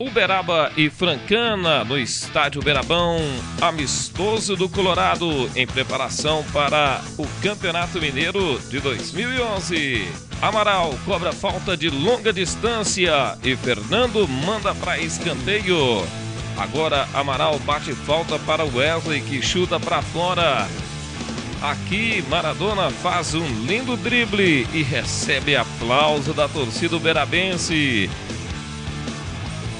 Uberaba e Francana no estádio Berabão, amistoso do Colorado em preparação para o Campeonato Mineiro de 2011. Amaral cobra falta de longa distância e Fernando manda para escanteio. Agora Amaral bate falta para Wesley que chuta para fora. Aqui Maradona faz um lindo drible e recebe aplauso da torcida uberabense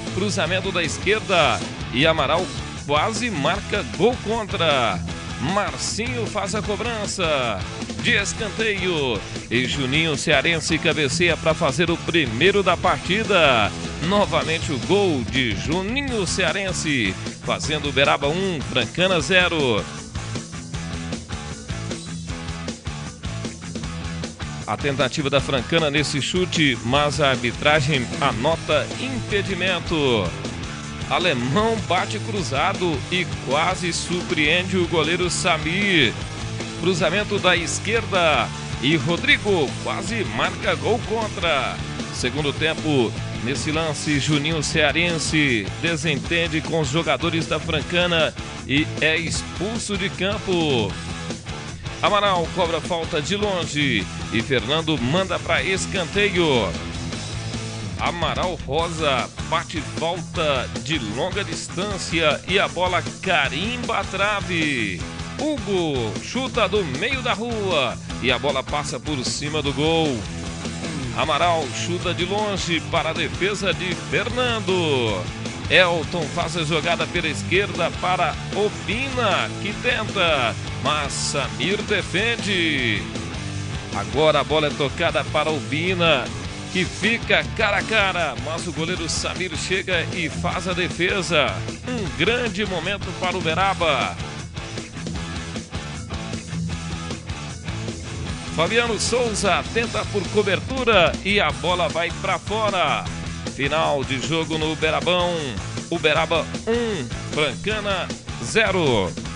cruzamento da esquerda e Amaral quase marca gol contra. Marcinho faz a cobrança de escanteio e Juninho Cearense cabeceia para fazer o primeiro da partida. Novamente o gol de Juninho Cearense, fazendo Beraba 1, Brancana 0. A tentativa da Francana nesse chute, mas a arbitragem anota impedimento. Alemão bate cruzado e quase surpreende o goleiro Samir. Cruzamento da esquerda e Rodrigo quase marca gol contra. Segundo tempo, nesse lance, Juninho Cearense desentende com os jogadores da Francana e é expulso de campo. Amaral cobra falta de longe e Fernando manda para escanteio. Amaral Rosa bate falta de longa distância e a bola carimba a trave. Hugo chuta do meio da rua e a bola passa por cima do gol. Amaral chuta de longe para a defesa de Fernando. Elton faz a jogada pela esquerda para Obina, que tenta, mas Samir defende. Agora a bola é tocada para Obina, que fica cara a cara, mas o goleiro Samir chega e faz a defesa. Um grande momento para o Beraba. Fabiano Souza tenta por cobertura e a bola vai para fora. Final de jogo no Uberabão. Uberaba 1, Brancana 0.